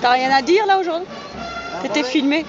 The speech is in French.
T'as rien à dire là aujourd'hui? Ah, T'étais filmé.